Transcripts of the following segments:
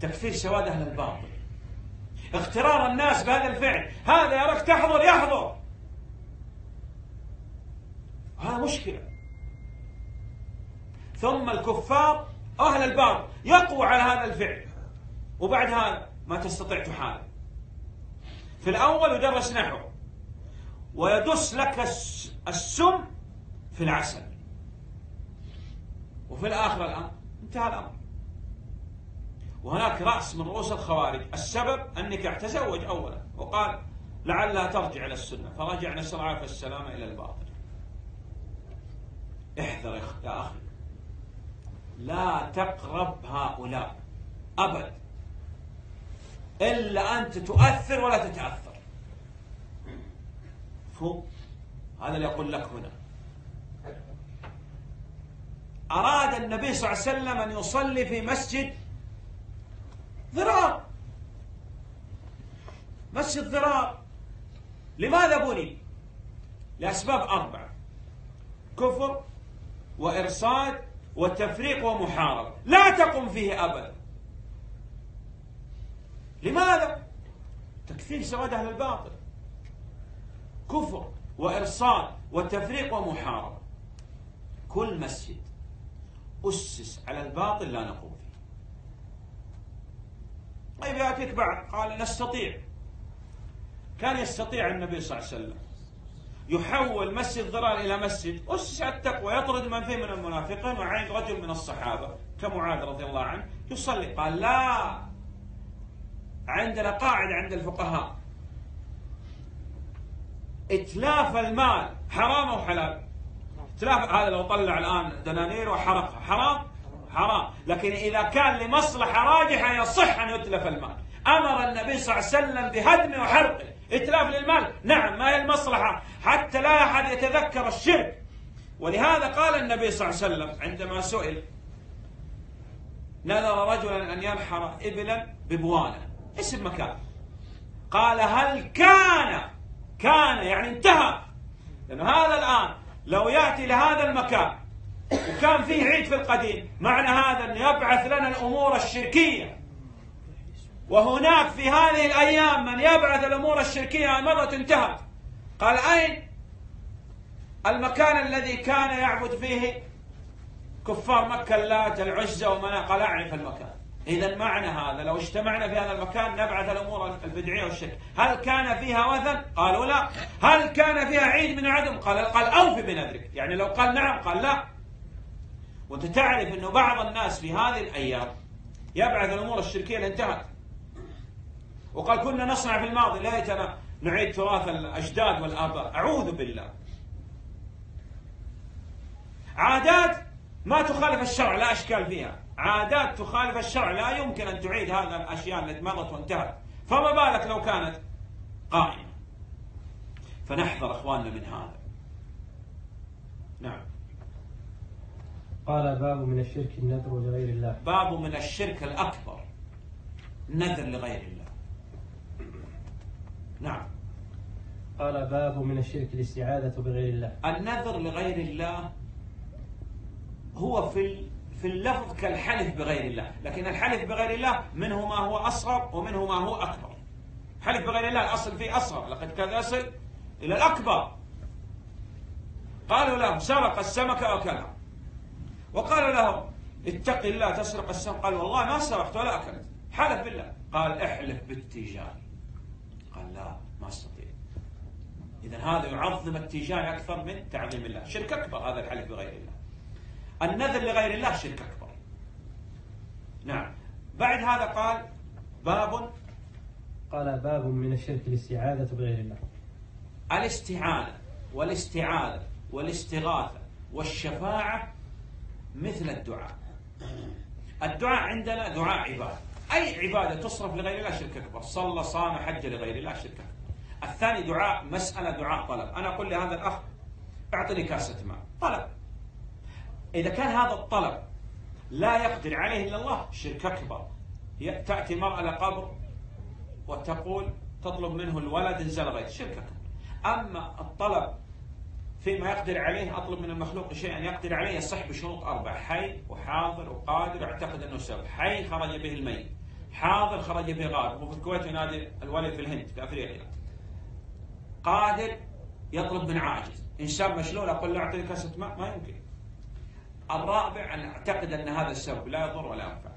تكفير سواد أهل الباطل. اغترار الناس بهذا الفعل. هذا يراك تحضر يحضر. هذا مشكلة. ثم الكفار أهل الباطل يقوى على هذا الفعل. وبعد هذا ما تستطيع تحارب. في الأول يدرس نحو. ويدس لك السم في العسل. وفي الآخر الآن انتهى الأمر. وهناك رأس من رؤوس الخوارج. السبب أنك تزوج أولا وقال لعلها ترجع إلى السنة. فرجع نسأل الله السلامة إلى الباطل. احذر يا أخي لا تقرب هؤلاء. أبد. إلا أنت تؤثر ولا تتأثر. فوق هذا اللي أقول لك هنا. أراد النبي صلى الله عليه وسلم أن يصلي في مسجد ضرار مسجد ضرار لماذا بني؟ لأسباب أربعة. كفر وإرصاد وتفريق ومحاربة. لا تقم فيه أبدا. لماذا؟ تكثير سواد أهل الباطل. كفر وإرصاد وتفريق ومحاربة. كل مسجد أسس على الباطل لا نقوم فيه. طيب يأتيك بعد. قال نستطيع. كان يستطيع النبي صلى الله عليه وسلم. يحول مسجد ضرار إلى مسجد. أسس التقوى. يطرد من فيه من المنافقين وعين رجل من الصحابة كمعاذ رضي الله عنه. يصلي. قال لا. عندنا قاعدة عند الفقهاء. إتلاف المال حرام أو حلال؟ إتلاف. هذا لو طلع الآن دنانير وحرقها حرام؟ حرام. لكن إذا كان لمصلحة راجحة يصح أن يتلف المال. أمر النبي صلى الله عليه وسلم بهدمه وحرقه. إتلاف للمال. نعم ما هي المصلحة؟ حتى لا أحد يتذكر الشرك. ولهذا قال النبي صلى الله عليه وسلم عندما سئل نذر رجلا أن ينحر إبلا ببوانة اسم مكان قال هل كان كان يعني انتهى. لأنه هذا الآن لو يأتي لهذا المكان وكان فيه عيد في القديم معنى هذا أن يبعث لنا الأمور الشركية. وهناك في هذه الأيام من يبعث الأمور الشركية مرة انتهت. قال أين المكان الذي كان يعبد فيه كفار مكة اللات العزة ومناة؟ قال أعرف المكان. إذا معنى هذا لو اجتمعنا في هذا المكان نبعث الأمور البدعية والشرك. هل كان فيها وثن؟ قالوا لا. هل كان فيها عيد من عدم؟ قال قال أوفي بنذرك. يعني لو قال نعم قال لا. وأنت تعرف أنه بعض الناس في هذه الأيام يبعث الأمور الشركية اللي انتهت وقال كنا نصنع في الماضي. ليتنا نعيد تراث الأجداد والآباء. أعوذ بالله. عادات ما تخالف الشرع لا أشكال فيها. عادات تخالف الشرع لا يمكن أن تعيد هذا الأشياء التي مضت وانتهت. فما بالك لو كانت قائمة؟ فنحذر أخواننا من هذا. نعم. قال باب من الشرك النذر لغير الله. باب من الشرك الأكبر نذر لغير الله. نعم. قال باب من الشرك الاستعاذة بغير الله. النذر لغير الله هو في في اللفظ كالحلف بغير الله. لكن الحلف بغير الله منه ما هو أصغر ومنه ما هو أكبر. حلف بغير الله الأصل فيه أصغر. لقد كان يصل إلى الأكبر. قالوا له سرق السمك وأكلها وقالوا له اتق الله تسرق السمك. قال والله ما سرقت ولا أكلت. حلف بالله. قال احلف بالتيجان قال لا ما أستطيع. إذا هذا يعظم التيجان أكثر من تعظيم الله. شرك أكبر هذا الحلف بغير الله. النذر لغير الله شرك أكبر. نعم. بعد هذا قال باب قال باب من الشرك الاستعاذة بغير الله. الاستعانة والاستعاذة والاستغاثة والشفاعة مثل الدعاء. الدعاء عندنا دعاء عبادة. أي عبادة تصرف لغير الله شرك أكبر. صلى صام حج لغير الله شرك أكبر. الثاني دعاء مسألة دعاء طلب. أنا أقول لهذا الأخ أعطني كاسة ماء. طلب. إذا كان هذا الطلب لا يقدر عليه إلا الله شرك أكبر. تأتي المرأة لقبر وتقول تطلب منه الولد إنزل غير شرك أكبر. أما الطلب فيما يقدر عليه أطلب من المخلوق شيئا يقدر عليه يصح بشروط أربع حي وحاضر وقادر أعتقد أنه سبب. حي خرج به الميت حاضر خرج في غائب وفي الكويت ينادي الولي في الهند في أفريقيا. قادر يطلب من عاجز. انسان مشلول أقول له اعطيني كاسة ماء ما يمكن. الرابع أن أعتقد أن هذا السبب لا يضر ولا ينفع.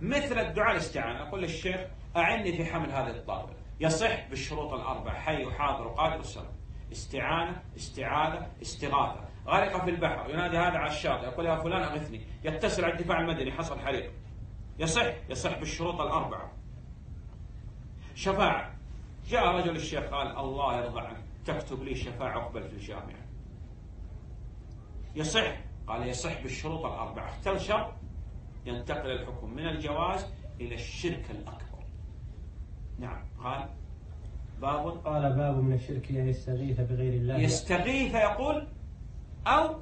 مثل الدعاء الاستعانة أقول للشيخ أعني في حمل هذه الطاولة. يصح بالشروط الأربع حي وحاضر وقادر والسلام. استعانة استعاذة استغاثة. غرق في البحر ينادي هذا على الشاطئ يقول يا فلان أغثني. يتصل على الدفاع المدني حصل حريق. يصح يصح بالشروط الأربعة. شفاعة. جاء رجل الشيخ قال الله يرضى عنك تكتب لي شفاعة أقبل في الجامعة. يصح. قال يصح بالشروط الأربعة. اختل شرط ينتقل الحكم من الجواز إلى الشرك الأكبر. نعم قال باب قال باب من الشرك أن يستغيث بغير الله. يستغيث يقول أو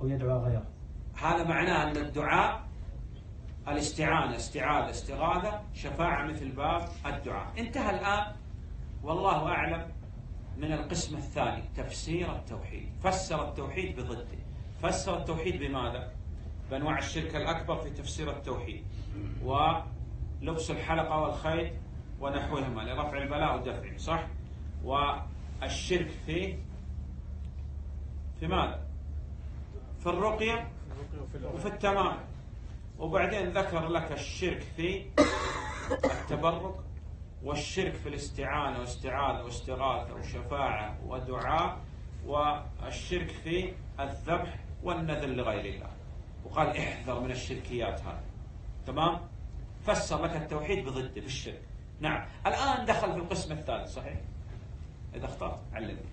أو يدعو غيره. هذا معناه أن الدعاء الاستعانة استعاذة استغاثة شفاعة مثل باب الدعاء. انتهى الآن. والله أعلم من القسم الثاني تفسير التوحيد. فسر التوحيد بضده. فسر التوحيد بماذا؟ بأنواع الشرك الأكبر في تفسير التوحيد. ولبس الحلقة والخيط ونحوهما لرفع البلاء ودفعه صح؟ والشرك في في ماذا؟ في الرقية وفي التمام. وبعدين ذكر لك الشرك في التبرك والشرك في الاستعانة واستعاذة واستغاثة وشفاعة ودعاء والشرك في الذبح والنذر لغير الله. وقال احذر من الشركيات هذه. تمام؟ فسر لك التوحيد بضده بالشرك نعم. الآن دخل في القسم الثالث صحيح؟ إذا اخترت علمني.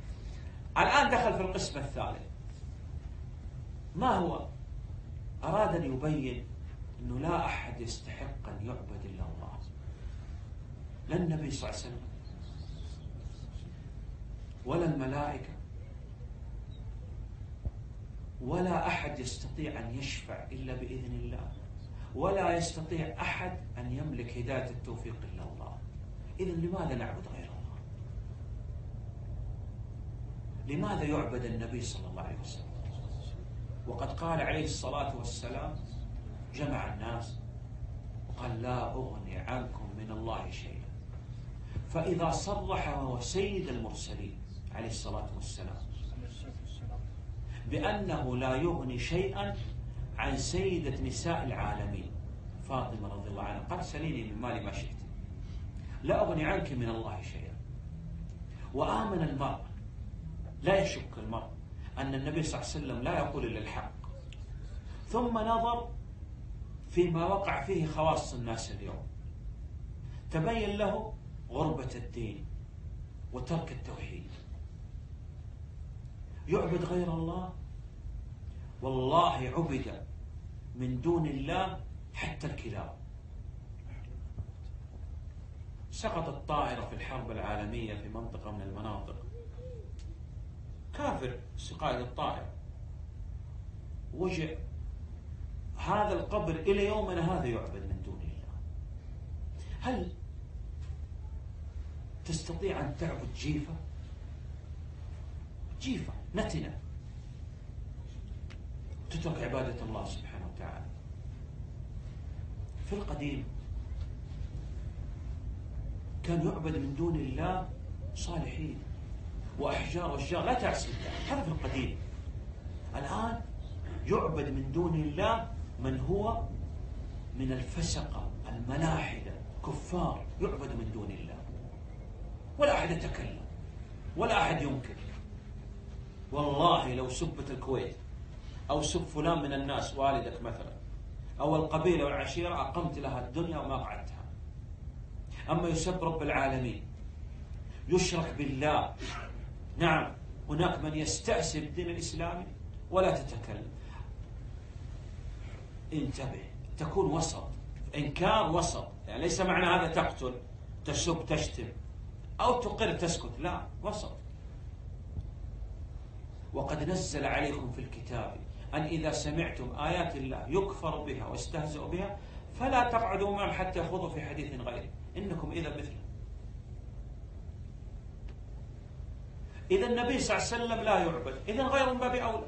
الآن دخل في القسم الثالث. ما هو؟ أراد أن يبين أنه لا أحد يستحق أن يعبد إلا الله. لا النبي صلى الله عليه وسلم ولا الملائكة ولا أحد يستطيع أن يشفع إلا بإذن الله. ولا يستطيع أحد أن يملك هداية التوفيق إلا الله. إذا لماذا نعبد غير الله؟ لماذا يعبد النبي صلى الله عليه وسلم؟ وقد قال عليه الصلاة والسلام جمع الناس وقال لا أغني عنكم من الله شيئا. فإذا صرح وهو سيد المرسلين عليه الصلاة والسلام بأنه لا يغني شيئا عن سيدة نساء العالمين. فاطمة رضي الله عنها قال سليني من مالي ما شئت. لا أغني عنك من الله شيئا. وآمن المرء لا يشك المرء أن النبي صلى الله عليه وسلم لا يقول إلا الحق. ثم نظر فيما وقع فيه خواص الناس اليوم. تبين له غربة الدين وترك التوحيد. يعبد غير الله؟ والله عبد من دون الله حتى الكلاب. سقطت طائرة في الحرب العالمية في منطقة من المناطق. كافر قائد الطائرة. وجع هذا القبر إلى يومنا هذا يعبد من دون الله. هل تستطيع أن تعبد جيفة؟ جيفة نتنة. تترك عبادة الله سبحانه وتعالى في القديم كان يعبد من دون الله صالحين وأحجار وأشجار لا تعصي الله هذا في القديم. الآن يعبد من دون الله من هو؟ من الفسقة الملاحدة كفار. يعبد من دون الله. ولا أحد يتكلم ولا أحد ينكر. والله لو سبت الكويت. أو سب فلان من الناس والدك مثلا أو القبيلة والعشيرة أقمت لها الدنيا وما قعدتها. أما يسب رب العالمين يشرك بالله. نعم هناك من يستأسر الدين الإسلامي ولا تتكلم. انتبه تكون وسط. إنكار وسط. يعني ليس معنى هذا تقتل تسب تشتم أو تقر تسكت. لا وسط. وقد نزل عليكم في الكتاب أن إذا سمعتم آيات الله يكفر بها واستهزأ بها فلا تقعدوا معهم حتى يخوضوا في حديث غيره. إنكم إذا مثله إذا النبي صلى الله عليه وسلم لا يعبد. إذا غير من باب أولى.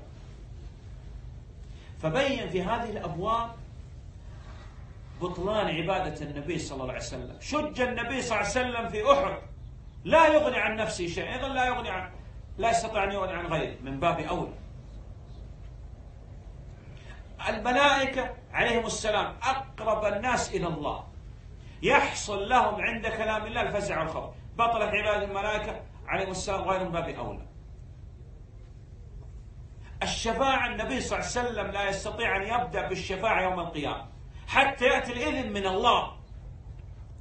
فبين في هذه الأبواب بطلان عبادة النبي صلى الله عليه وسلم. شج النبي صلى الله عليه وسلم في أحد. لا يغني عن نفسه شيء أيضا لا يغني عن لا يستطيع أن يغني عن غيره من باب أولى. الملائكة عليهم السلام أقرب الناس إلى الله. يحصل لهم عند كلام الله الفزع والخوف بطلت عباد الملائكة عليهم السلام غير من باب أولى. الشفاعة النبي صلى الله عليه وسلم لا يستطيع أن يبدأ بالشفاعة يوم القيامة. حتى يأتي الإذن من الله.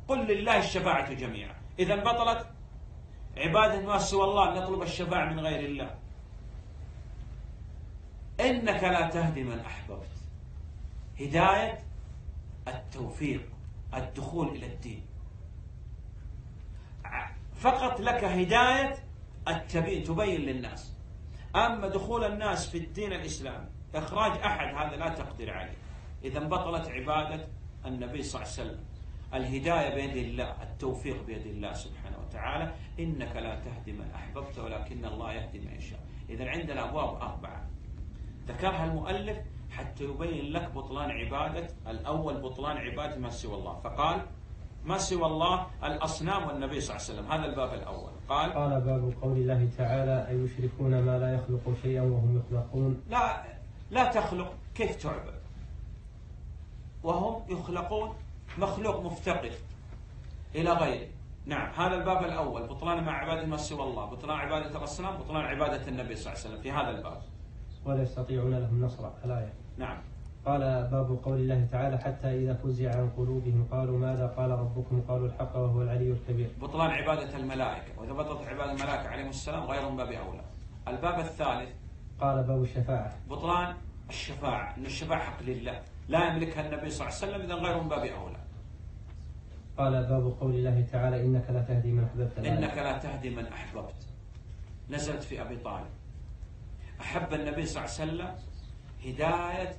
قل لله الشفاعة جميعا. إذا بطلت عبادة ما سوى الله نطلب الشفاعة من غير الله. إنك لا تهدي من أحببت. هداية التوفيق الدخول إلى الدين. فقط لك هداية التبين تبين للناس. أما دخول الناس في الدين الإسلامي إخراج أحد هذا لا تقدر عليه. إذا بطلت عبادة النبي صلى الله عليه وسلم. الهداية بيد الله التوفيق بيد الله سبحانه وتعالى. إنك لا تهدي من أحببت ولكن الله يهدي من يشاء. إذا عندنا أبواب أربعة. ذكرها المؤلف حتى يبين لك بطلان عبادة الأول بطلان عبادة ما سوى الله. فقال ما سوى الله الأصنام والنبي صلى الله عليه وسلم. هذا الباب الأول. قال قال باب قول الله تعالى أيشركون ما لا يخلق شيئا وهم يخلقون؟ لا لا تخلق. كيف تعبد؟ وهم يخلقون مخلوق مفتقر إلى غيره. نعم هذا الباب الأول. بطلان مع عبادة ما سوى الله. بطلان عبادة الأصنام بطلان عبادة النبي صلى الله عليه وسلم في هذا الباب. ولا يستطيعون لهم نصرا الآية نعم. قال باب قول الله تعالى حتى إذا فزع عن قلوبهم قالوا ماذا قال ربكم؟ قالوا الحق وهو العلي الكبير. بطلان عبادة الملائكة وإذا بطلت عبادة الملائكة عليهم السلام غير من باب أولى. الباب الثالث. قال باب الشفاعة. بطلان الشفاعة أن الشفاعة حق لله لا يملكها النبي صلى الله عليه وسلم إذا غير من باب أولى. قال باب قول الله تعالى إنك لا تهدي من أحببت. إنك لا تهدي من أحببت. نزلت في أبي طالب. أحب النبي صلى الله عليه وسلم هداية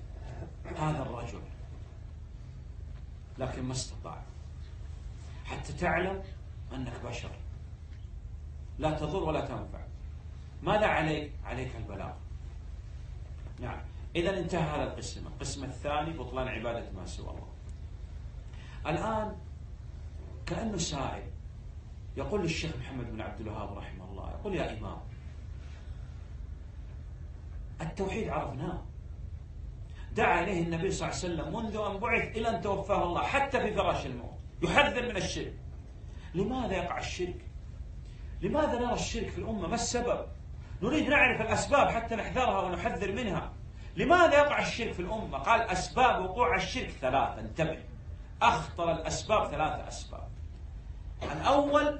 هذا الرجل. لكن ما استطاع. حتى تعلم أنك بشر. لا تضر ولا تنفع. ماذا عليك؟ عليك البلاغ. نعم. إذا انتهى هذا القسم. القسم الثاني بطلان عبادة ما سوى الله. الآن كأنه سائل. يقول للشيخ محمد بن عبد الوهاب رحمه الله يقول يا إمام التوحيد عرفناه. دعا إليه النبي صلى الله عليه وسلم منذ أن بعث إلى أن توفاه الله حتى في فراش الموت. يحذر من الشرك. لماذا يقع الشرك؟ لماذا نرى الشرك في الأمة؟ ما السبب؟ نريد نعرف الأسباب حتى نحذرها ونحذر منها. لماذا يقع الشرك في الأمة؟ قال أسباب وقوع الشرك ثلاثة. انتبه. أخطر الأسباب ثلاثة أسباب. الأول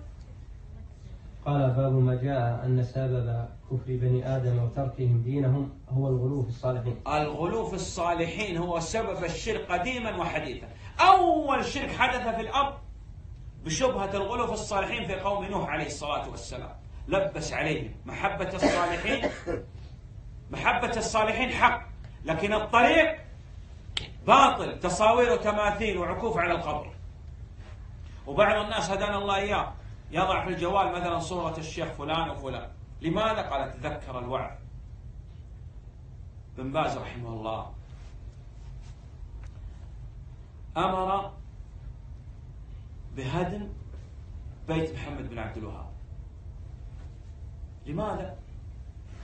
قال باب ما جاء أن سبب كفر بني آدم وتركهم دينهم هو الغلو في الصالحين. الغلو في الصالحين هو سبب الشرك قديما وحديثا. أول شرك حدث في الأرض بشبهة الغلو في الصالحين في قوم نوح عليه الصلاة والسلام. لبس عليهم محبة الصالحين. محبة الصالحين حق لكن الطريق باطل. تصاوير وتماثيل وعكوف على القبر. وبعض الناس هدانا الله إياه. يضع في الجوال مثلا صورة الشيخ فلان وفلان لماذا؟ قال تذكر الوعد بن باز رحمه الله أمر بهدم بيت محمد بن عبد الوهاب لماذا؟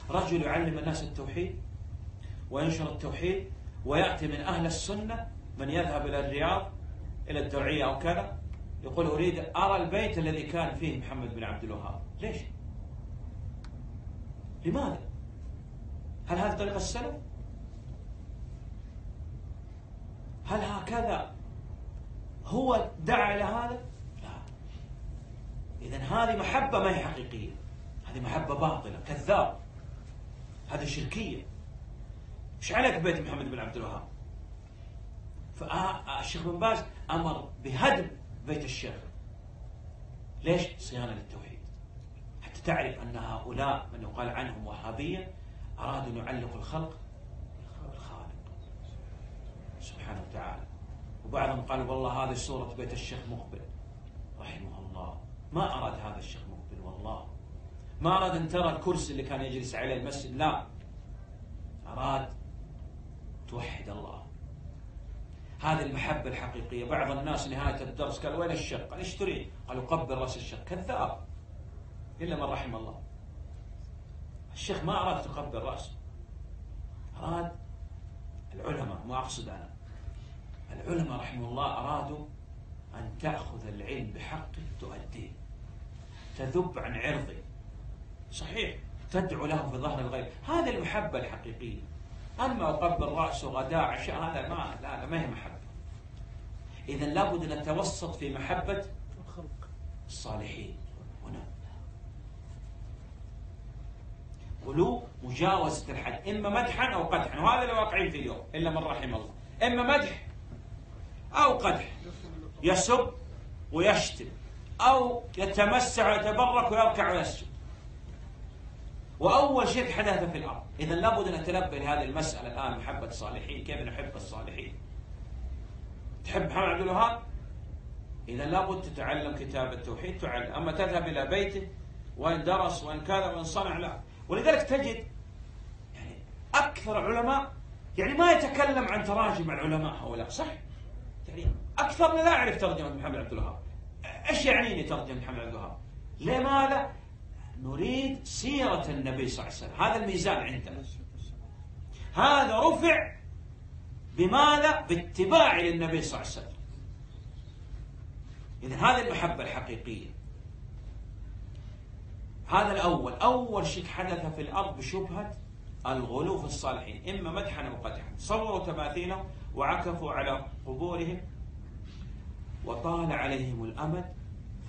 رجل يعلم الناس التوحيد وينشر التوحيد ويأتي من أهل السنة من يذهب إلى الرياض إلى الدرعية أو كذا يقول أريد أرى البيت الذي كان فيه محمد بن عبد الوهاب ليش؟ لماذا؟ هل هذا طريق السلف؟ هل هكذا هو دعا إلى هذا؟ لا إذا هذه محبة ما هي حقيقية هذه محبة باطلة كذاب هذه شركية إيش عليك ببيت محمد بن عبد الوهاب؟ فالشيخ بن باز أمر بهدم بيت الشيخ. ليش؟ صيانة للتوحيد؟ حتى تعرف أن هؤلاء من يقال عنهم وهابية أرادوا أن يعلقوا الخلق بالخالق. سبحانه وتعالى. وبعضهم قال والله هذه صورة بيت الشيخ مقبل. رحمه الله. ما أراد هذا الشيخ مقبل والله. ما أراد أن ترى الكرسي اللي كان يجلس عليه المسجد لا. أراد توحد الله. هذه المحبة الحقيقية. بعض الناس نهاية الدرس قال وين الشق؟ قال إيش تريد؟ قالوا قبل رأس الشق. كذاب. إلا من رحم الله. الشيخ ما أراد تقبل رأسه أراد العلماء ما أقصد أنا. العلماء رحمه الله أرادوا أن تأخذ العلم بحقه تؤديه. تذب عن عرضه. صحيح. تدعو له في ظهر الغيب. هذه المحبة الحقيقية. أما أقبل رأسه غداء عشاء هذا ما لا, لا ما هي محبة. إذا لابد أن نتوسط في محبة الصالحين. هنا. غلو مجاوزة الحد إما مدحا أو قدحا وهذا اللي واقعين فيه اليوم إلا من رحم الله. إما مدح أو قدح يسب ويشتم أو يتمسح ويتبرك ويركع ويسجد. وأول شيء حدث في الأرض. إذا لابد أن نتنبه لهذه المسألة الآن محبة الصالحين. كيف نحب الصالحين؟ تحب محمد عبد الوهاب؟ إذا لابد تتعلم كتاب التوحيد تعلم. أما تذهب إلى بيته وإن درس وإن كذا وإن صنع لا. ولذلك تجد يعني أكثر علماء يعني ما يتكلم عن تراجم العلماء هؤلاء صح؟ يعني أكثرنا لا يعرف ترجمة محمد عبد الوهاب. إيش يعنيني ترجمة محمد عبد الوهاب؟ لماذا؟ نريد سيرة النبي صلى الله عليه وسلم. هذا الميزان عندنا. هذا رفع بماذا؟ باتباع للنبي صلى الله عليه وسلم. إذا هذه المحبة الحقيقية. هذا الأول. أول شيء حدث في الأرض بشبهة الغلو في الصالحين. إما مدحا أو قدحا. صوروا تماثيلهم وعكفوا على قبورهم وطال عليهم الأمد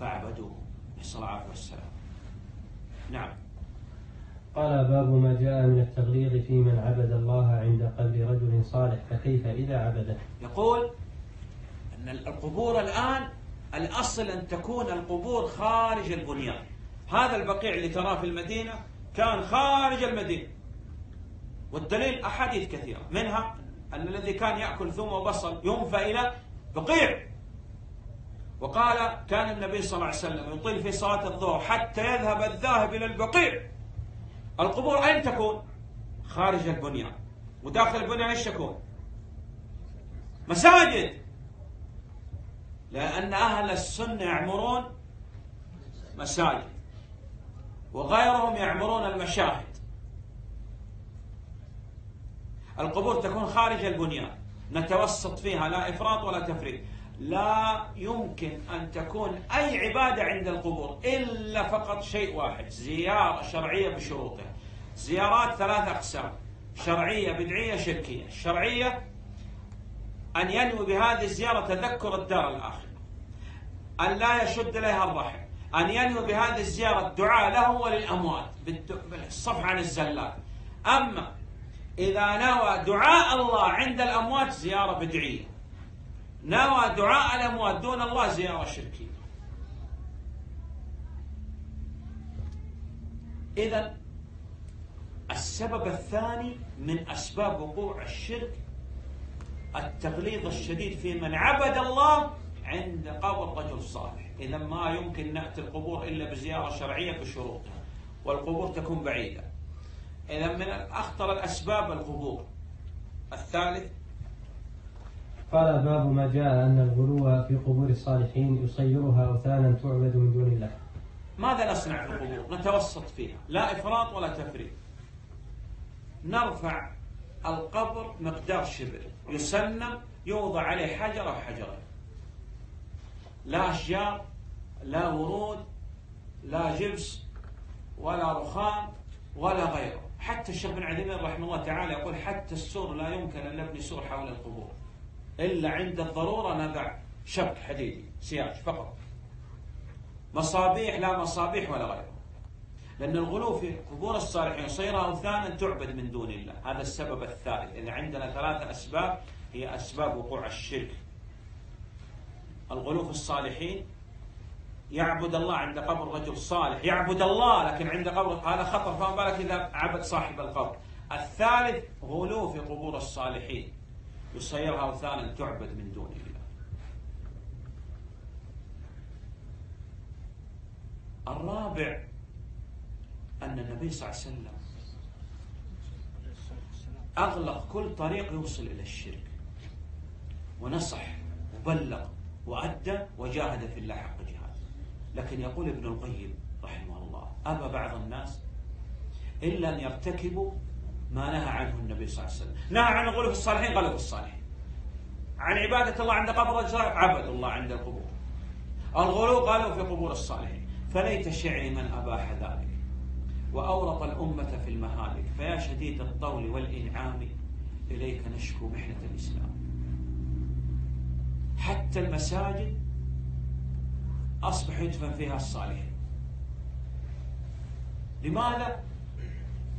فعبدوه. نسأل الله والسلام نعم. قال باب ما جاء من التغليظ في من عبد الله عند قبر رجل صالح فكيف إذا عبده؟ يقول أن القبور الآن الأصل أن تكون القبور خارج البنيان. هذا البقيع اللي تراه في المدينة كان خارج المدينة. والدليل أحاديث كثيرة منها أن الذي كان يأكل ثوم وبصل ينفى إلى بقيع. وقال كان النبي صلى الله عليه وسلم يطيل في صلاة الظهر حتى يذهب الذاهب إلى البقيع. القبور أين تكون؟ خارج البنيان. وداخل البنيان إيش تكون؟ مساجد. لأن أهل السنة يعمرون مساجد وغيرهم يعمرون المشاهد. القبور تكون خارج البنيان. نتوسط فيها لا إفراط ولا تفريط. لا يمكن أن تكون أي عبادة عند القبور إلا فقط شيء واحد زيارة شرعية بشروطها. زيارات ثلاث أقسام شرعية بدعية شركية. الشرعية أن ينوي بهذه الزيارة تذكر الدار الآخرة أن لا يشد إليها الرحم أن ينوي بهذه الزيارة الدعاء له وللأموات بالصفح عن الزلات. أما إذا نوى دعاء الله عند الأموات زيارة بدعية. نوى دعاء الأموات دون الله زيارة شركية إذا السبب الثاني من أسباب وقوع الشرك التغليظ الشديد في من عبد الله عند قبر رجل صالح إذا ما يمكن نأتي القبور إلا بزيارة شرعية بشروطها والقبور تكون بعيدة. إذا من أخطر الأسباب القبور. الثالث قال باب ما جاء أن الغلو في قبور الصالحين يصيرها أوثانا تعبد من دون الله. ماذا نصنع في القبور؟ نتوسط فيها. لا إفراط ولا تفريط. نرفع القبر مقدار شبر. يسنم يوضع عليه حجر أو حجرين لا أشجار لا ورود لا جبس ولا رخام ولا غيره. حتى الشيخ بن عثيمين رحمه الله تعالى يقول حتى السور لا يمكن أن نبني سور حول القبور. إلا عند الضرورة نضع شبك حديدي سياج فقط. مصابيح لا مصابيح ولا غيره. لأن الغلو في قبور الصالحين يصير أوثانا تعبد من دون الله. هذا السبب الثالث. إذا عندنا ثلاثة أسباب هي أسباب وقوع الشرك. الغلو في الصالحين يعبد الله عند قبر رجل صالح. يعبد الله لكن عند قبر هذا خطر. فما بالك إذا عبد صاحب القبر؟ الثالث غلو في قبور الصالحين. يصيرها أوثانا تعبد من دون الله. الرابع أن النبي صلى الله عليه وسلم أغلق كل طريق يوصل إلى الشرك ونصح وبلغ وأدى وجاهد في الله حق جهاد. لكن يقول ابن القيم رحمه الله أبى بعض الناس إلا أن يرتكبوا ما نهى عنه النبي صلى الله عليه وسلم. نهى عن الغلو في الصالحين غلو في الصالحين. عن عبادة الله عند قبر الرجال عبد الله عند القبور. الغلو قالوا في قبور الصالحين. فليت شعري من أباح ذلك وأورط الأمة في المهالك. فيا شديد الطول والإنعام إليك نشكو محنة الإسلام. حتى المساجد أصبح يدفن فيها الصالحين. لماذا؟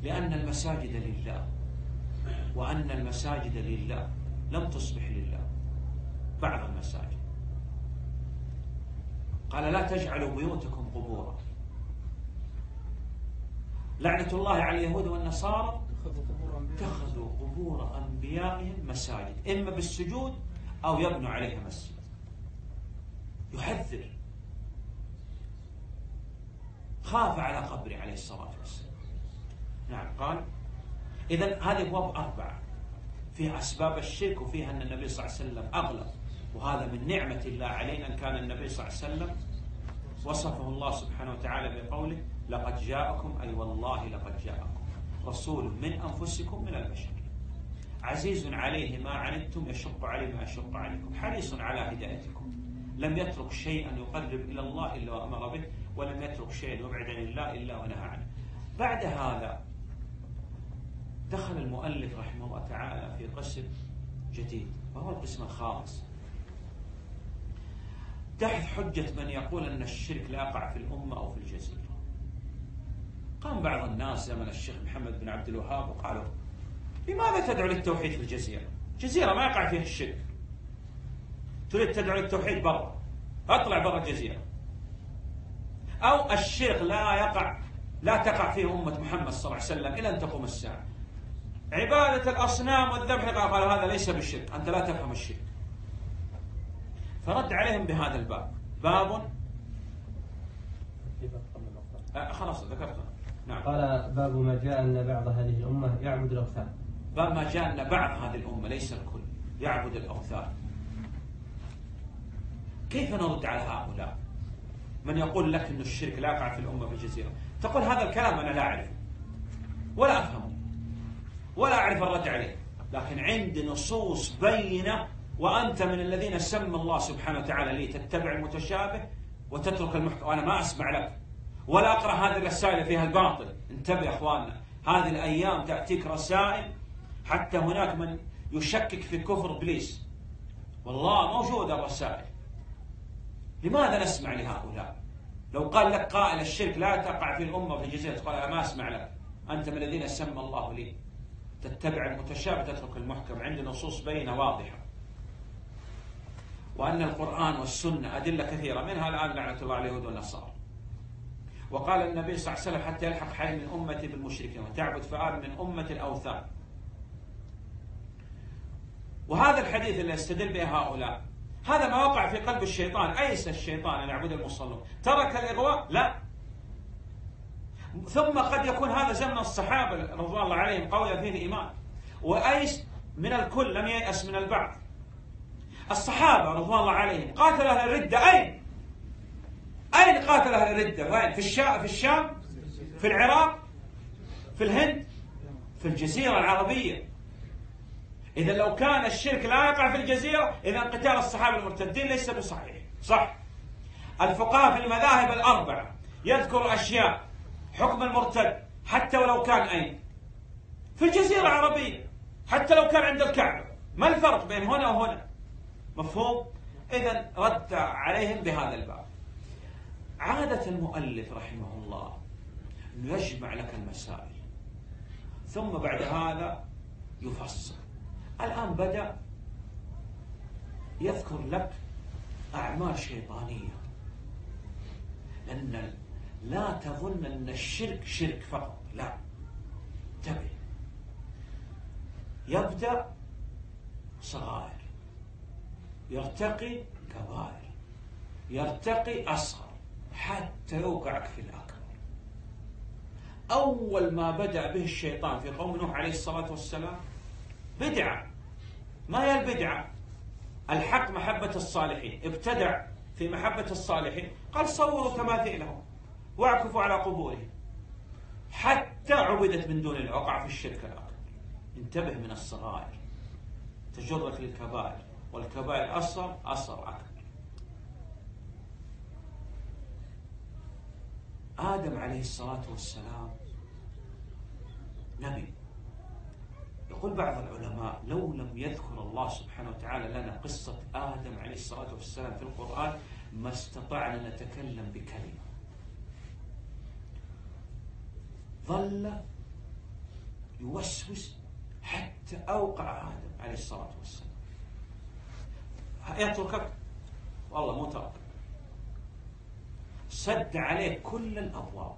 لأن المساجد لله وأن المساجد لله. لم تصبح لله. بعض المساجد. قال لا تجعلوا بيوتكم قبورا. لعنة الله على اليهود والنصارى. اتخذوا قبور أنبيائهم مساجد. إما بالسجود أو يبنوا عليها مسجد. يحذر. خاف على قبره عليه الصلاة والسلام. نعم قال إذا هذه أبواب أربعة. فيها أسباب الشرك وفيها أن النبي صلى الله عليه وسلم أغلب وهذا من نعمة الله علينا أن كان النبي صلى الله عليه وسلم وصفه الله سبحانه وتعالى بقوله لقد جاءكم أي والله لقد جاءكم رسول من أنفسكم من البشر. عزيز عليه ما عنتم يشق عليه ما يشق عليكم. حريص على هدايتكم. لم يترك شيئا يقرب إلى الله إلا وأمر به ولم يترك شيئا يبعد عن الله إلا ونهى عنه. بعد هذا دخل المؤلف رحمه الله تعالى في قسم جديد وهو القسم الخامس تحت حجة من يقول أن الشرك لا يقع في الأمة أو في الجزيرة. قام بعض الناس زمن الشيخ محمد بن عبد الوهاب وقالوا لماذا تدعو للتوحيد في الجزيرة؟ جزيرة ما يقع فيها الشرك. تريد تدعو للتوحيد برا اطلع برا الجزيرة. أو الشرك لا يقع لا تقع فيه أمة محمد صلى الله عليه وسلم إلى أن تقوم الساعة. عبادة الأصنام والذبح قال هذا ليس بالشرك أنت لا تفهم الشرك. فرد عليهم بهذا الباب. باب آه خلاص ذكرتها نعم. قال باب ما جاء أن بعض هذه الأمة يعبد الأوثان. باب ما جاء أن بعض هذه الأمة ليس الكل يعبد الأوثان. كيف نرد على هؤلاء؟ من يقول لك أن الشرك لا يقع في الأمة في الجزيرة تقول هذا الكلام أنا لا أعرفه ولا أفهمه. ولا أعرف الرد عليه. لكن عندي نصوص بينة وأنت من الذين سمى الله سبحانه وتعالى لي تتبع المتشابه وتترك المحكم. وأنا ما أسمع لك ولا أقرأ هذه الرسائل فيها الباطل. انتبه يا أخواننا هذه الأيام تأتيك رسائل حتى هناك من يشكك في كفر إبليس. والله موجودة الرسائل. لماذا نسمع لهؤلاء؟ لو قال لك قائل الشرك لا تقع في الأمة في الجزيرة تقول أنا ما أسمع لك. أنت من الذين سمى الله لي. تتبع المتشابه تترك المحكم عندي نصوص بينة واضحة. وأن القرآن والسنة أدلة كثيرة منها الآن لعنة الله على اليهود والنصارى. وقال النبي صلى الله عليه وسلم حتى يلحق حي من أمتي بالمشركين وتعبد فآل من أمة الأوثان. وهذا الحديث اللي استدل به هؤلاء هذا ما وقع في قلب الشيطان. أيس الشيطان أن يعبد المصلون؟ ترك الإغواء؟ لا. ثم قد يكون هذا زمن الصحابة رضوان الله عليهم قوي فيه الإيمان وأيس من الكل لم ييأس من البعض الصحابة رضوان الله عليهم قاتل أهل الردة أين؟ أين قاتل أهل الردة؟ وين؟ في الشام في الشام؟ في العراق؟ في الهند؟ في الجزيرة العربية إذا لو كان الشرك لا يقع في الجزيرة إذا قتال الصحابة المرتدين ليس بصحيح صح الفقهاء في المذاهب الأربعة يذكر أشياء حكم المرتد حتى ولو كان أين؟ في الجزيرة العربية حتى لو كان عند الكعبة. ما الفرق بين هنا وهنا؟ مفهوم؟ إذا رد عليهم بهذا الباب. عادة المؤلف رحمه الله أنه يجمع لك المسائل ثم بعد هذا يفصل. الآن بدأ يذكر لك أعمال شيطانية لأن لا تظن أن الشرك شرك فقط. لا. انتبه. يبدأ صغائر. يرتقي كبائر. يرتقي أصغر. حتى يوقعك في الأكبر أول ما بدأ به الشيطان في قوم نوح عليه الصلاة والسلام بدعة ما هي البدعة الحق محبة الصالحين. ابتدع في محبة الصالحين. قال صوروا تماثيلهم واعكفوا على قبورهم. حتى عبدت من دون الله وقع في الشرك الأكبر انتبه من الصغائر. تجرك للكبائر. والكبائر أصغر أصغر أكبر. آدم عليه الصلاة والسلام نبي. يقول بعض العلماء لو لم يذكر الله سبحانه وتعالى لنا قصة آدم عليه الصلاة والسلام في القرآن ما استطعنا نتكلم بكلمة. ظل يوسوس حتى أوقع آدم عليه الصلاة والسلام. يتركك والله مو ترك. سد عليه كل الأبواب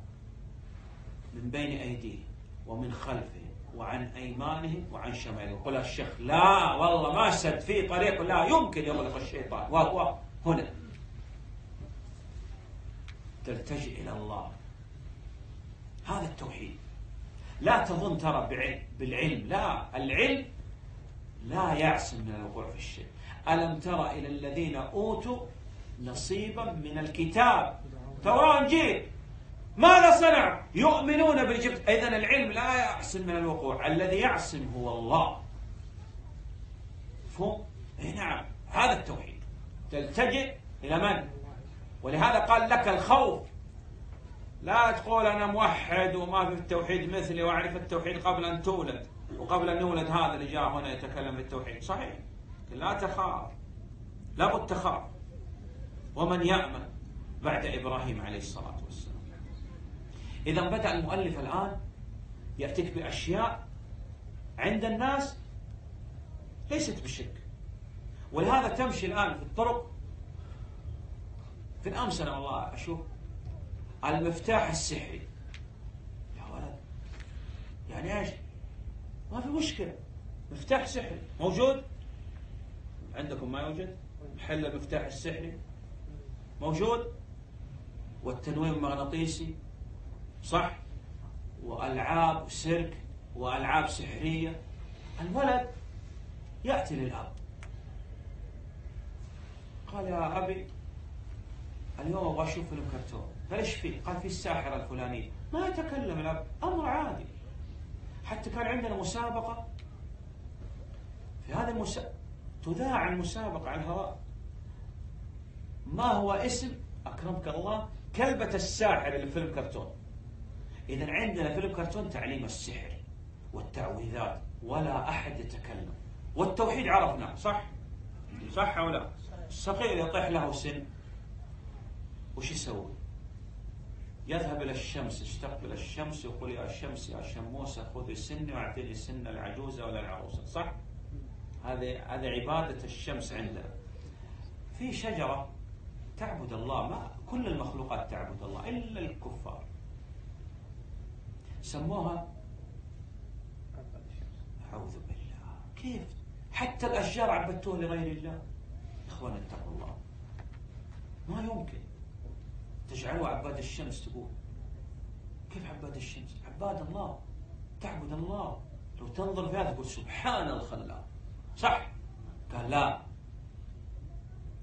من بين أيديه ومن خلفه وعن أيمانهم وعن شمالهم يقول الشيخ لا والله ما سد. في طريق لا يمكن يغلق الشيطان. وهو هنا. تلتجئ إلى الله. هذا التوحيد. لا تظن ترى بالعلم. لا العلم لا يعصم من الوقوع في الشرك. ألم تر إلى الذين أوتوا نصيبا من الكتاب؟ توراة إنجيل ماذا صنعوا؟ يؤمنون بالجبت. إذا العلم لا يعصم من الوقوع. الذي يعصم هو الله؟ إي نعم. هذا التوحيد. تلتجئ إلى من؟ ولهذا قال لك الخوف. لا تقول أنا موحد وما في التوحيد مثلي وأعرف التوحيد قبل أن تولد وقبل أن يولد هذا اللي جاء هنا يتكلم في التوحيد. صحيح. لا تخاف. لابد تخاف. ومن يأمن بعد إبراهيم عليه الصلاة والسلام. إذا بدأ المؤلف الآن يأتيك بأشياء عند الناس ليست بالشرك ولهذا تمشي الآن في الطرق. في الأمس والله أشوف المفتاح السحري يا ولد يعني إيش؟ ما في مشكلة مفتاح سحري موجود؟ عندكم ما يوجد؟ حل المفتاح السحري موجود؟ والتنويم المغناطيسي صح؟ وألعاب سيرك وألعاب سحرية الولد يأتي للأب قال يا أبي اليوم أبغى أشوف فيلم كرتون قال إيش فيه؟ قال في الساحرة الفلانية ما يتكلم الأب أمر عادي حتى كان عندنا مسابقة في هذه المسابقة تذاع المسابقة على الهواء ما هو اسم أكرمك الله كلبة الساحر اللي فيلم كرتون إذا عندنا فيلم كرتون تعليم السحر والتعويذات ولا أحد يتكلم والتوحيد عرفناه صح؟ صح أو لا؟ الصغير يطيح له سن وش يسوي؟ يذهب إلى الشمس يستقبل الشمس يقول يا شمس يا شموسة خذي سني واعطيني سن العجوزة ولا العروسة صح؟ هذه هذه عبادة الشمس عندنا في شجرة تعبد الله ما كل المخلوقات تعبد الله إلا الكفار. سموها أعوذ بالله. كيف؟ حتى الأشجار عبدتوها لغير الله. إخوان اتقوا الله. ما يمكن. تجعلوا عباد الشمس تقول. كيف عباد الشمس؟ عباد الله تعبد الله. لو تنظر فيها تقول سبحان الخلاق صح؟ قال لا.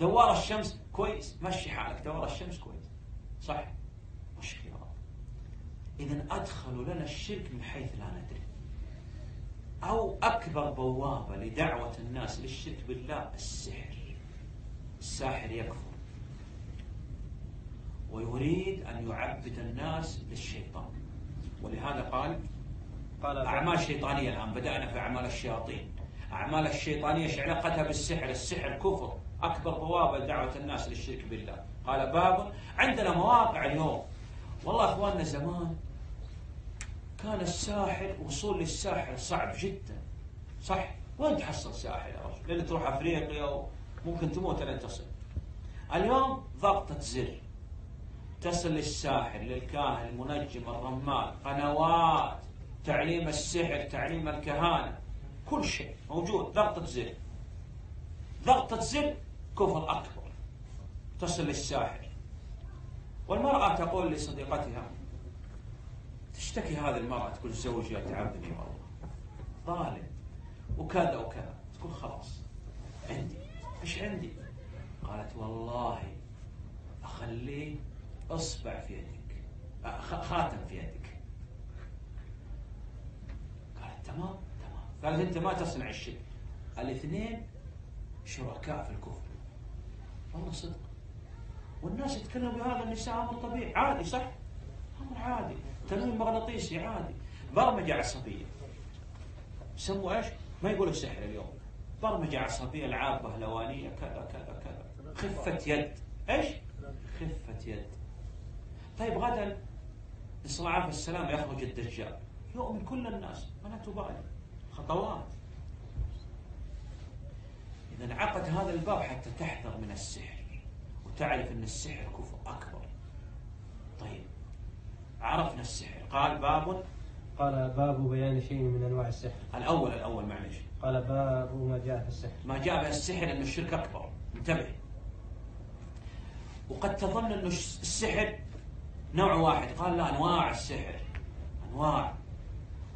دوار الشمس كويس مشي حالك. دوار الشمس كويس. صح؟ مشكلة إذا أدخلوا لنا الشرك من حيث لا ندري. أو أكبر بوابة لدعوة الناس للشرك بالله السحر. الساحر يكفر. ويريد أن يعبد الناس للشيطان ولهذا قال قال أعمال شيطانية الآن بدأنا في أعمال الشياطين. أعمال الشيطانية إيش علاقتها بالسحر؟ السحر كفر أكبر بوابة دعوة الناس للشرك بالله. قال باب عندنا مواقع اليوم. والله أخواننا زمان كان الساحر وصول للساحر صعب جدا. صح؟ وين تحصل ساحر يا رجل؟ لين تروح أفريقيا وممكن تموت لين تصل. اليوم ضغطة زر. تصل للساحر للكاهن المنجم الرمال قنوات تعليم السحر تعليم الكهانة كل شيء موجود. ضغطة زر. ضغطة زر كفر أكبر. تصل للساحر. والمرأة تقول لصديقتها تشتكي هذه المرأة تقول زوجي يتعبني والله. ظالم. وكذا وكذا. تقول خلاص عندي. إيش عندي؟ قالت والله اخليه أصبع في يدك. آه، خاتم في يدك. قالت تمام تمام. قالت أنت ما تصنع الشرك الاثنين شركاء في الكفر. والله صدق. والناس يتكلموا بهذا النساء أمر طبيعي. عادي صح؟ أمر عادي. تنويم مغناطيسي عادي. برمجة عصبية. سموا إيش؟ ما يقولوا سحر اليوم. برمجة عصبية العاب بهلوانيه كذا كذا كذا. خفة يد. إيش؟ خفة يد. طيب غدا الله العافيه السلام يخرج الدجال. يؤمن كل الناس ولا تبالي خطوات. إذا عقد هذا الباب حتى تحذر من السحر وتعرف أن السحر كفر أكبر. طيب عرفنا السحر. قال باب قال باب بيان شيء من أنواع السحر. الأول الأول معلش قال باب ما جاء في السحر. ما جاء به السحر أن الشرك أكبر. انتبه. وقد تظن أن السحر نوع واحد. قال لا أنواع السحر. أنواع.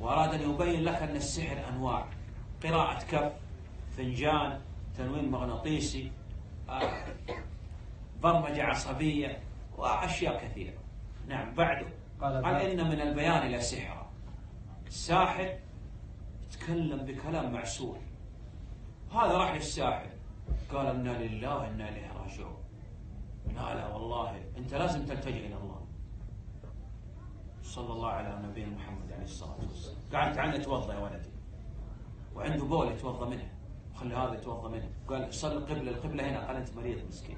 وأراد أن يبين لك أن السحر أنواع. قراءة كف فنجان تنويم مغناطيسي آه، برمجة عصبية وأشياء كثيرة. نعم بعده. قال قال إن من البيان لا سحرا الساحر يتكلم بكلام معسول. هذا راح للساحر قال إنا لله وإنا إليه راجعون. لا لا والله أنت لازم تلتجئ إلى الله. صلى الله على نبينا محمد عليه الصلاة والسلام. قال تعال نتوضا يا ولدي. وعنده بول يتوضأ منه. خلي هذا يتوضأ منه. قال صل القبله القبلة هنا قال أنت مريض مسكين.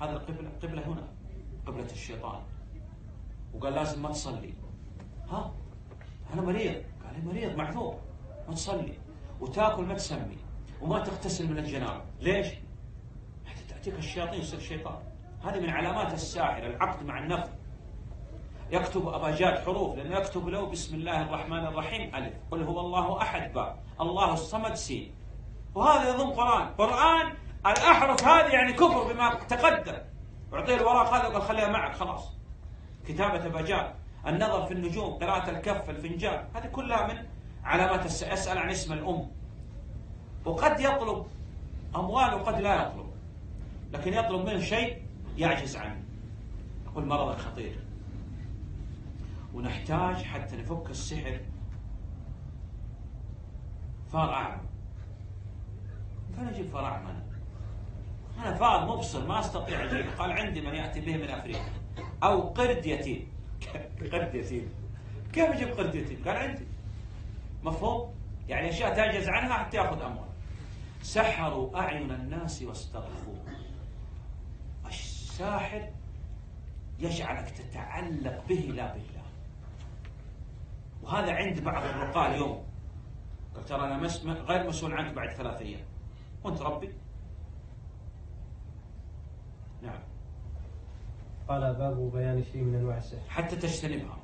هذا القبله القبلة هنا قبلة الشيطان. وقال لازم ما تصلي. ها؟ أنا مريض. قال مريض معذور. ما تصلي. وتاكل ما تسمي. وما تغتسل من الجنابة. ليش؟ حتى تأتيك الشياطين يصير شيطان. هذه من علامات الساحر العقد مع النفس. يكتب اباجاد حروف لأنه يكتب له بسم الله الرحمن الرحيم ألف. قل هو الله أحد باء الله الصمد سين. وهذا يضم قرآن. قرآن الأحرف هذه يعني كفر بما تقدم. أعطيه الورق هذا وقال خليها معك خلاص. كتابة أباجاد النظر في النجوم قراءة الكف الفنجان هذه كلها من علامات. يسأل عن اسم الأم. وقد يطلب أموال وقد لا يطلب. لكن يطلب منه شيء يعجز عنه. يقول مرضك خطير ونحتاج حتى نفك السحر. فار أعمى فين أجيب فار أعمى أنا؟ أنا فار مبصر ما أستطيع أجيبه. قال عندي من يأتي به من أفريقيا. أو قرد يتيم. قرد يتيم. كيف أجيب قرد يتيم؟ قال عندي. مفهوم؟ يعني أشياء تعجز عنها حتى يأخذ أموال. سحروا أعين الناس واستغفوا الساحر يجعلك تتعلق به لا بالله وهذا عند بعض الرقاة اليوم. قال ترى أنا مس- غير مسؤول عنك بعد ثلاث أيام. وأنت ربي. نعم. قال باب بيان شيء من أنواع السحر. حتى تجتنبها.